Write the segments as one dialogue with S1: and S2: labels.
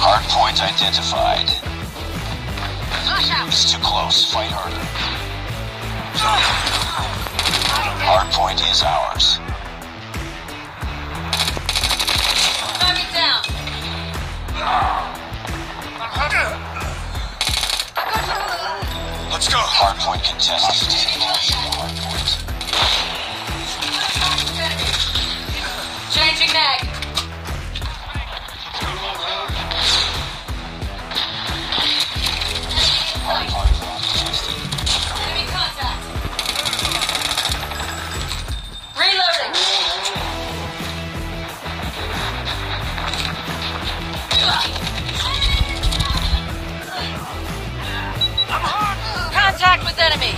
S1: point identified. It's too close. Fight harder. Hard point is ours.
S2: Target down.
S1: Let's go. Hard point contested. Hard point.
S2: Enemy.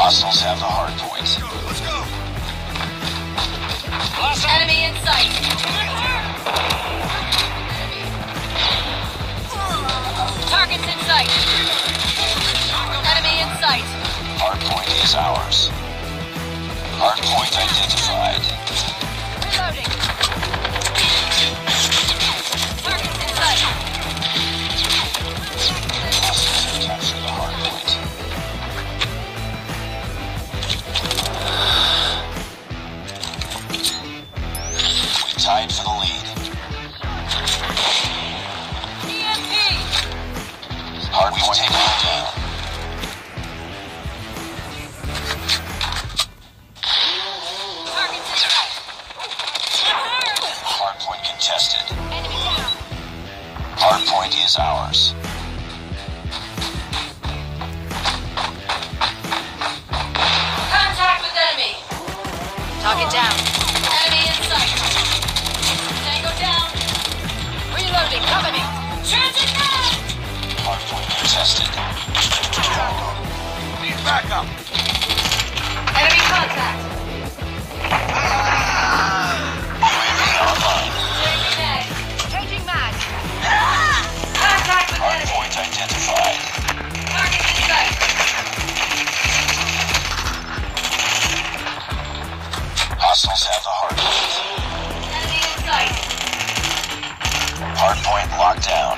S1: Hostiles have the hard point.
S3: Let's go.
S2: Enemy in sight. Targets in sight. Enemy in sight.
S1: Hard point is ours. Hard point identified.
S2: Reloading.
S1: Is ours. Point locked down.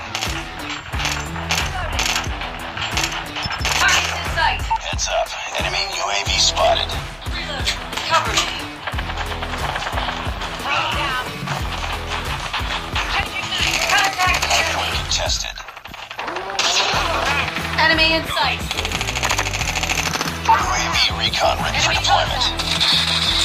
S2: Targets in sight.
S1: Heads up. Enemy UAV spotted.
S2: Reloading. Cover me. Down. Changing mag. Contact with
S1: Hard
S2: enemy.
S1: contested.
S2: Enemy in sight.
S1: UAV recon ready for deployment.
S2: Contact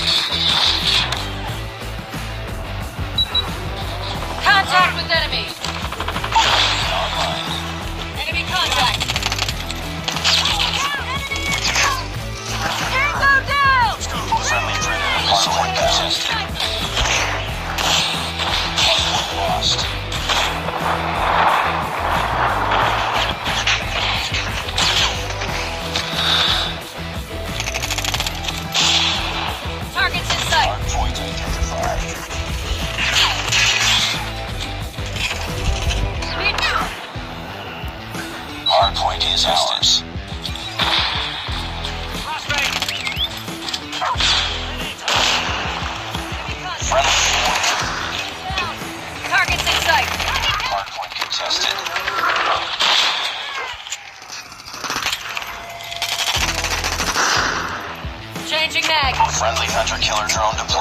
S1: contested.
S2: Changing mag.
S1: Friendly hunter killer drone deployed.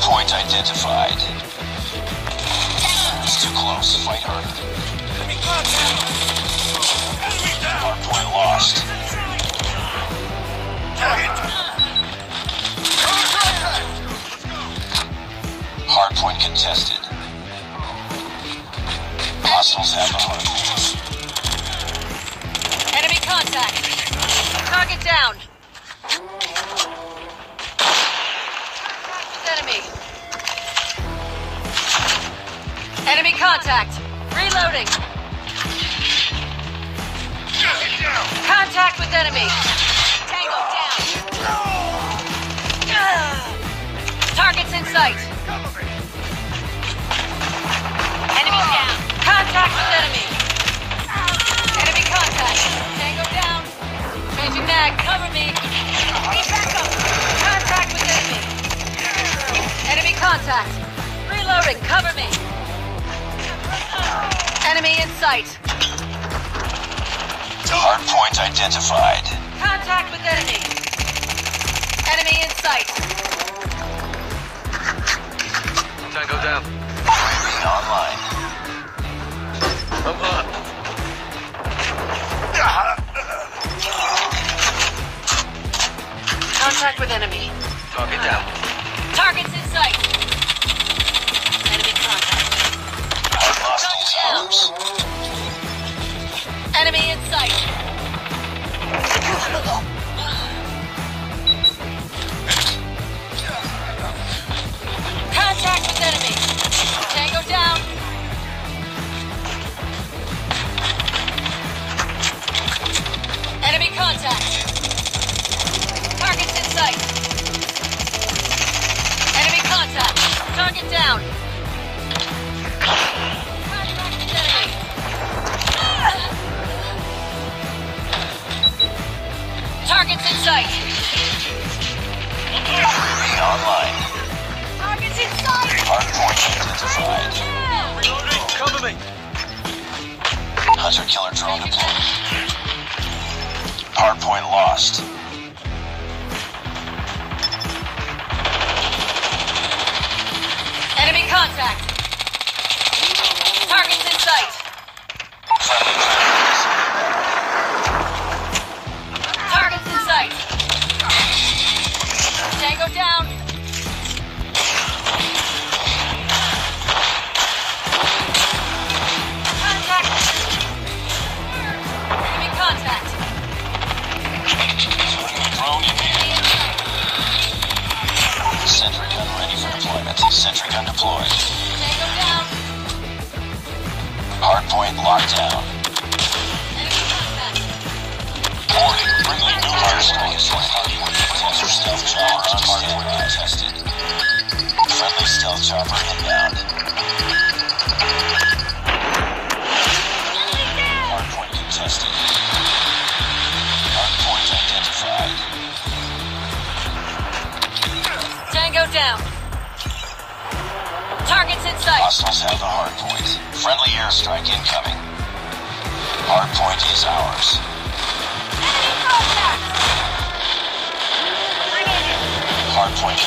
S1: Hardpoint identified. It's too close. Fight harder. Hardpoint lost. Hardpoint contested. Hostiles have the hardpoint.
S2: Enemy contact. Target down. Contact. Reloading. Contact with enemy. Tango down. Targets in sight. Enemy down. Contact with enemy. Enemy contact. Tango down. Changing mag. Cover me. Need backup. Contact with enemy. Enemy contact. Reloading. Cover me. Sight.
S1: Hardpoint identified.
S2: Contact with enemy. Enemy in sight.
S1: Sentry gun deployed. Hardpoint locked down. Warning. Friendly nuclear strike is hardpoint. Stealth chopper on hardpoint contested. Friendly stealth chopper inbound.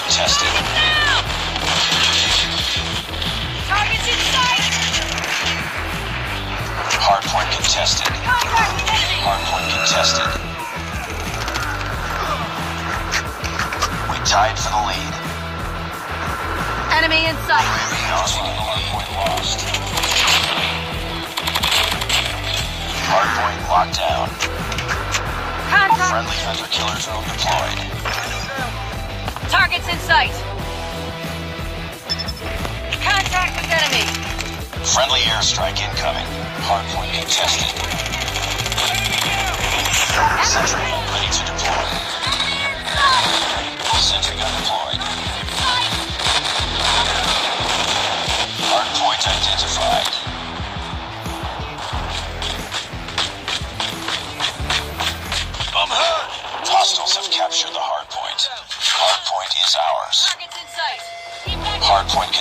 S1: Contested.
S2: Targets in sight.
S1: Hardpoint contested.
S2: Contact with enemy.
S1: Hardpoint contested. We tied for the lead.
S2: Enemy in sight.
S1: Hardpoint lost. Hardpoint locked down.
S2: Contact.
S1: Friendly hunter killer drone deployed.
S2: Targets in sight. Contact with enemy.
S1: Friendly airstrike incoming. Hardpoint contested. Sentry ready to deploy. Sentry gun deployed. Hardpoint identified.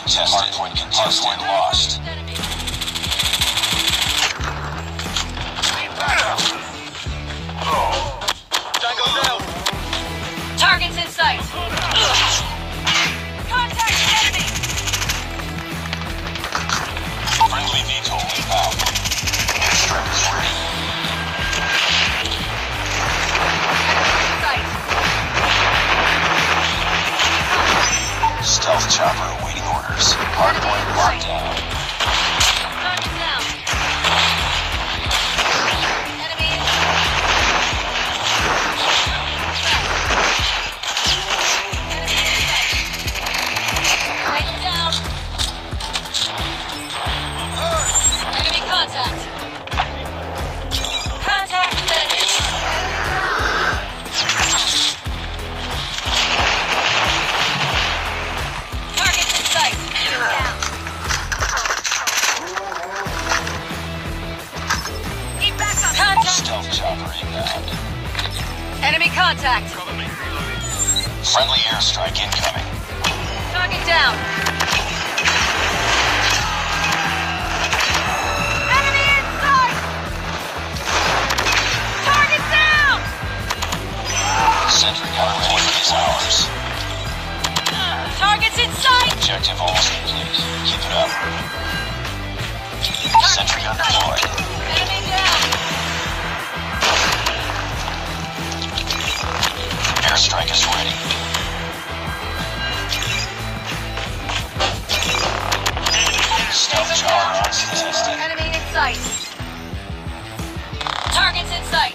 S1: Contested. Contested. Lost.
S2: Enemy contact.
S4: Cover me. Reloading.
S1: Friendly airstrike incoming.
S2: Target down. Enemy in sight! Target down!
S1: Sentry gun point is ours.
S2: Target's in sight!
S1: Objective almost complete. Keep it up. Sentry gun deployed.
S2: Enemy down!
S1: airstrike is ready. Stealth charge Enemy in sight. Targets in sight.